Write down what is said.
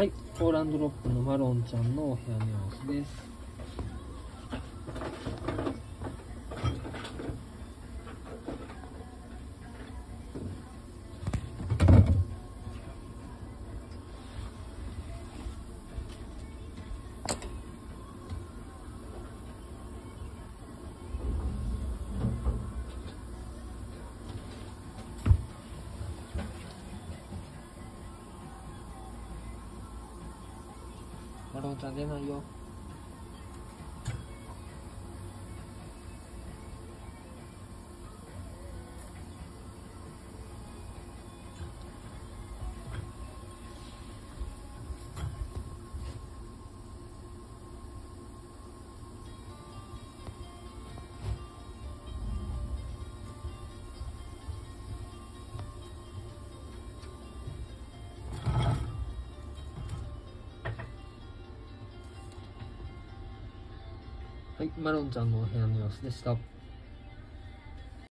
はい、ポーランドロップのマロンちゃんのお部屋の様子です。マロンちゃんはい、マロンちゃんのお部屋の様子でした。